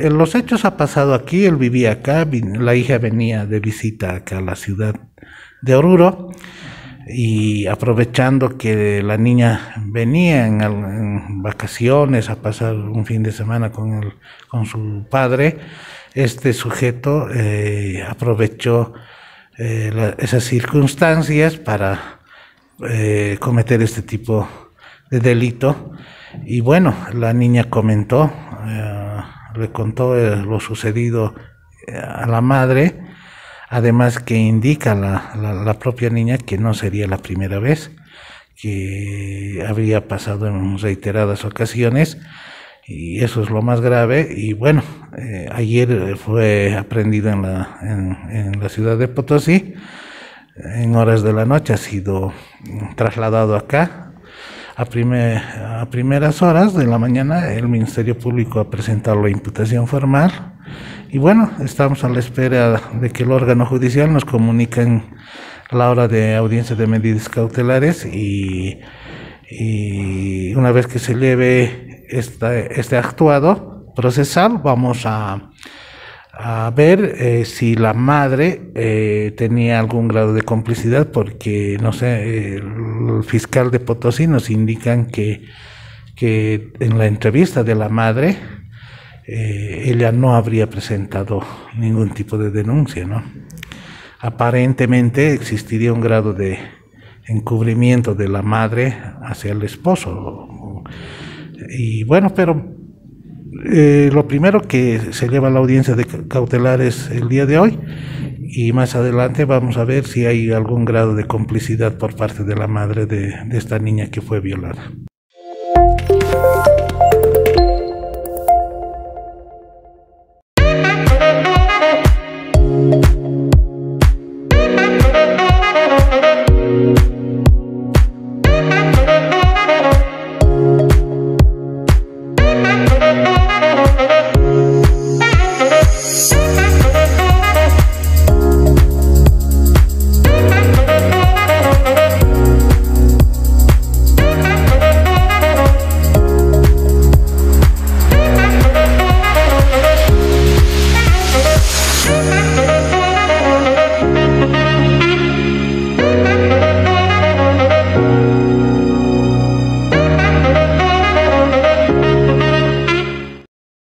eh, los hechos ha pasado aquí, él vivía acá, la hija venía de visita acá a la ciudad de Oruro y aprovechando que la niña venía en, vacaciones a pasar un fin de semana con, el, con su padre, este sujeto eh, aprovechó eh, esas circunstancias para cometer este tipo de delito. Y bueno, la niña comentó, le contó lo sucedido a la madre Además que indica la, la, propia niña que no sería la primera vez, que habría pasado en reiteradas ocasiones y eso es lo más grave. Y bueno, eh, ayer fue aprendido en la, en, la ciudad de Potosí, en horas de la noche ha sido trasladado acá. A, a primeras horas de la mañana el Ministerio Público ha presentado la imputación formal. Y bueno, estamos a la espera de que el órgano judicial nos comunique en la hora de audiencia de medidas cautelares y, una vez que se lleve este actuado procesal, vamos a, ver eh, si la madre eh, tenía algún grado de complicidad, porque no sé, el fiscal de Potosí nos indican que, que en la entrevista de la madre, eh, ella no habría presentado ningún tipo de denuncia, ¿no? Aparentemente existiría un grado de encubrimiento de la madre hacia el esposo. Y bueno, pero eh, lo primero que se lleva a la audiencia de cautelar es el día de hoy y más adelante vamos a ver si hay algún grado de complicidad por parte de la madre de esta niña que fue violada.